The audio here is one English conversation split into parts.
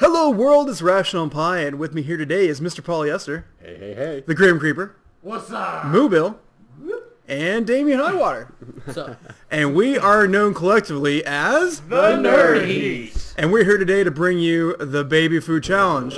Hello world, it's Rational Pi, and with me here today is Mr. Polliester, Hey, hey, hey. the Grim Creeper, What's up? Moobill, and Damian Highwater. So, And we are known collectively as... the Nerdies. And we're here today to bring you the Baby Food Challenge.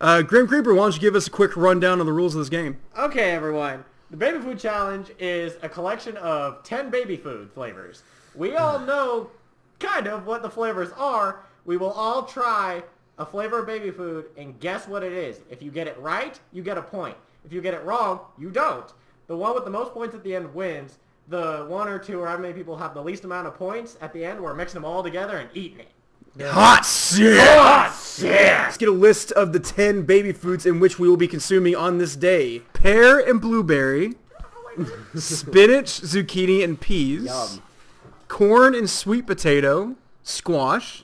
Uh, Grim Creeper, why don't you give us a quick rundown of the rules of this game? Okay, everyone. The Baby Food Challenge is a collection of 10 baby food flavors. We all know kind of what the flavors are. We will all try a flavor of baby food and guess what it is. If you get it right, you get a point. If you get it wrong, you don't. The one with the most points at the end wins. The one or two or how many people have the least amount of points at the end, we're mixing them all together and eating it. Hot shit! Hot shit! Let's get a list of the 10 baby foods in which we will be consuming on this day. Pear and blueberry, spinach, zucchini, and peas, Yum. corn and sweet potato, squash,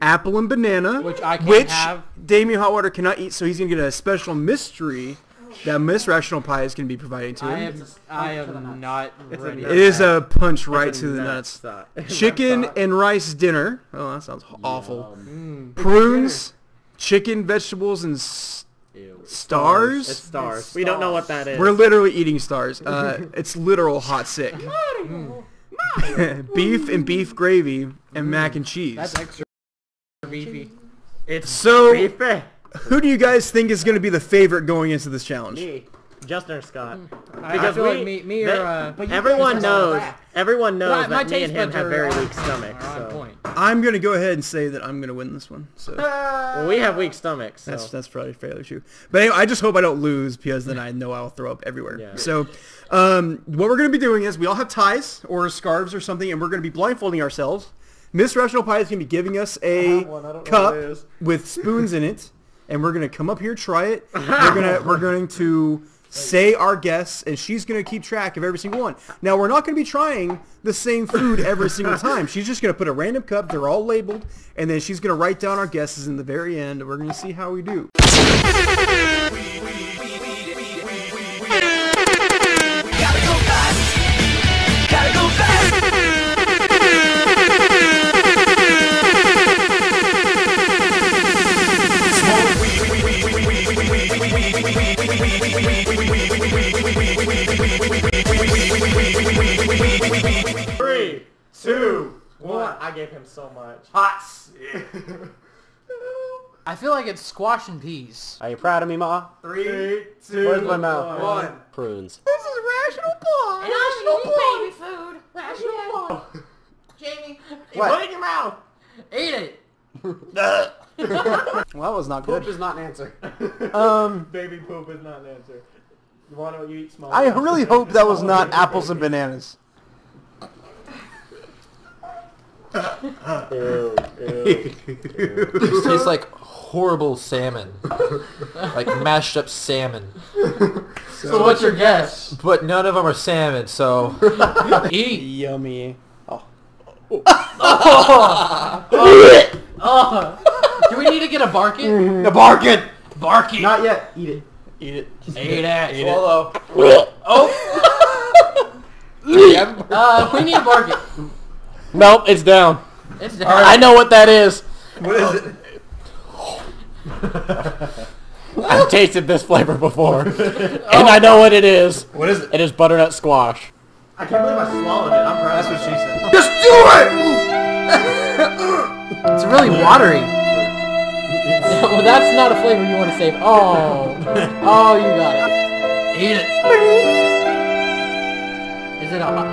apple and banana, Which I can't which have. Damien Hotwater cannot eat, so he's going to get a special mystery that Miss Rational Pi is going to be providing to him. I him. am, I am not ready. It is a punch right to the nuts nuts. Chicken and rice dinner. Oh, that sounds awful. Yum. Prunes, chicken, vegetables, and s- Ew. stars. It's stars. We don't know what that is. We're literally eating stars. Uh, it's literal hot sick. beef and beef gravy and mac and cheese. That's extra beefy. It's So- beefy. Who do you guys think is going to be the favorite going into this challenge? Me, Justin or Scott. I, I feel like me, me or they- uh, everyone knows. Everyone knows my, my that me and him have very weak stomachs. So. I'm going to go ahead and say that I'm going to win this one. So Well, we have weak stomachs. So. that's that's probably fairly true. But anyway, I just hope I don't lose because then I know I'll throw up everywhere. Yeah. So um, what we're going to be doing is we all have ties or scarves or something, and we're going to be blindfolding ourselves. Miss Rational Pi is going to be giving us a have one. I don't know cup what it is. with spoons in it, and we're going to come up here, try it. We're gonna we're going to say our guess, and she's going to keep track of every single one. Now we're not going to be trying the same food every single time. She's just going to put a random cup. They're all labeled, and then she's going to write down our guesses in the very end. and We're going to see how we do. Two, one. I gave him so much. Hot. I feel like it's squash and peas. Are you proud of me, Ma? Three, two, Where's my mouth? one. Prunes. This is rational pi. baby food. Rational pi. Jamie, What? Put it in your mouth. eat it. Well, that was not good. Poop good. is not an answer. Um, Baby poop is not an answer. Why don't you eat small? I really hope that was not apples and bananas. Ew, ew. This tastes like horrible salmon. like mashed up salmon. So what's your guess? But none of them are salmon, so... Eat. Yummy. Oh. Oh. Do we need to get a barking? The bargain. Barking. Not yet. Eat it. Eat it. Eat it. Swallow. Oh. Uh, we need a barking. Nope, it's down. It's down. I know what that is. What is it? I've tasted this flavor before, and I know what it is. What is it? It is butternut squash. I can't believe I swallowed it. I'm proud. That's what she said. Just do it! It's really watery. well, that's not a flavor you want to save. Oh. Oh, you got it. Eat it. Is it a hot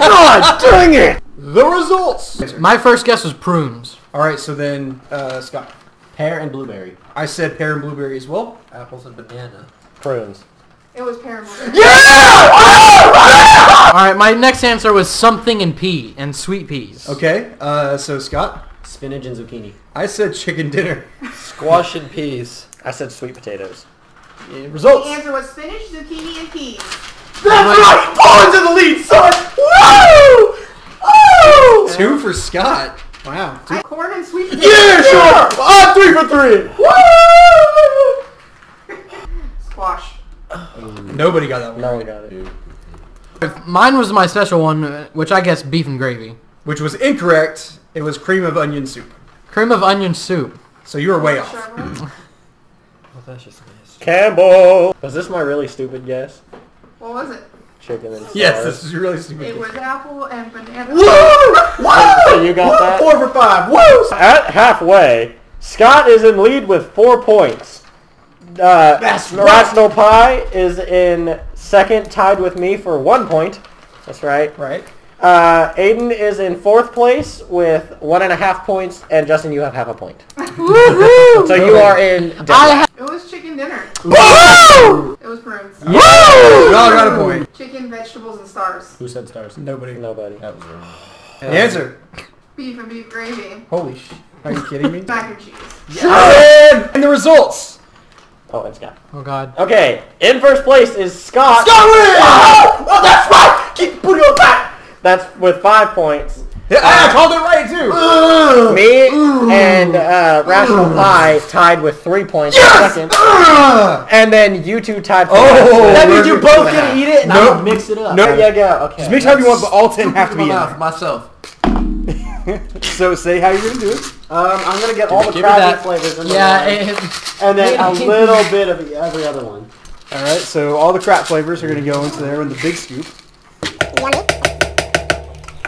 God dang it! The results. My first guess was prunes. All right, so then uh, Scott, Pear and blueberry. I said pear and blueberry as well. Apples and banana. Prunes. It was pear and blueberry. Yeah! All right, my next answer was something and pea and sweet peas. Okay, uh, so Scott, Spinach and zucchini. I said chicken dinner. Squash and peas. I said sweet potatoes. The Results. answer was spinach, zucchini, and peas. That's right! Paul into the lead, son! Woo! Oh! Two for Scott. Wow. Two- Corn and sweet potatoes. Yeah, sure! I'm three for three! Woo! Squash. Nobody got that one. No one got it. If Mine was my special one, uh, which I guess beef and gravy. Which was incorrect. It was cream of onion soup. Cream of onion soup. So you were way off. Sharma. Oh, that's just nice. Campbell. Was this my really stupid guess? What was it? Chicken and Yes, this is really stupid. It was apple and banana. Woo! Woo! So you got that? Four for five. Woo! At halfway, Scott is in lead with four points. Uh, That's Rational Pi is in second, tied with me for one point. That's right. Right. Uh, Aiden is in fourth place with one and a half points, and Justin, you have half a point. Woohoo! So you are in. I It was chicken dinner. Woo! It was prunes. Woo! We all got a point. Chicken, vegetables, and stars. Who said stars? Nobody. Nobody. The answer. Beef and beef gravy. Holy sh! Are you kidding me? Mac and cheese. and, and the results. Oh, and Scott. oh god. Okay, in first place is Scott. Scott wins! Oh, that's right. Keep putting on that. That's with five points. Yeah, I called it right too. Me and uh, Rational Pi tied with three points in second. Ugh. And then you two tied for Oh, that means you both gonna eat it, and I'm Nope. mix it up. Nope. There you go. Okay. Just mix however you want, but all ten have to be My in mouth, there. myself. So say how you're gonna do it. Um, I'm gonna get all the Give me crappy that. flavors in the Yeah, one, it, and then a little bit of every other one. All right, so all the crap flavors are gonna go into there in the big scoop.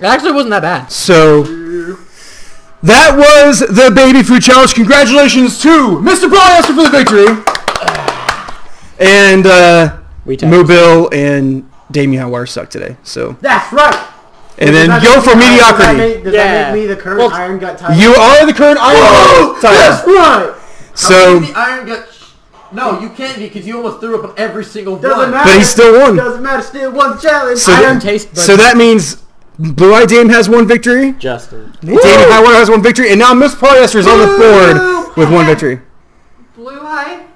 It actually wasn't that bad. So that was the baby food challenge. Congratulations to Mr. Polliester for the victory, and uh, We tied. Mobile and Damien Wire suck today. So That's right. and then Does that go for me- Does that mediocrity. make, does Yeah. that make me the current Well, Iron Gut title? You are the current Iron That's title. right. So, the iron gut. No, you can't be because you almost threw up on every single Doesn't one. matter. but he still won. Doesn't matter. Still won the challenge. So, Iron taste buds. so that means Blue Eye Dame has one victory. Justin. Damian Highwater has one victory, and now Miss Polliester is on the board with one victory. Blue eye.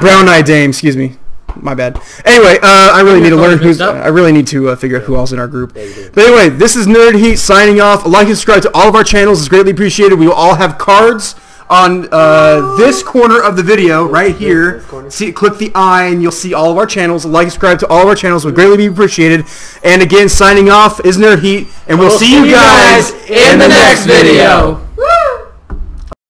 Brown Eye Dame, excuse me. My bad. Anyway, uh, I really need to learn who's. up. I really need to uh, figure out who else in our group. But anyway, this is NerdHeat signing off. Like and subscribe to all of our channels. is greatly appreciated. We will all have cards on uh, this corner of the video right here. See, click the eye, and you'll see all of our channels. Like subscribe to all of our channels. Would greatly be appreciated. And again, signing off is NerdHeat, and we'll, see, you guys in the next video.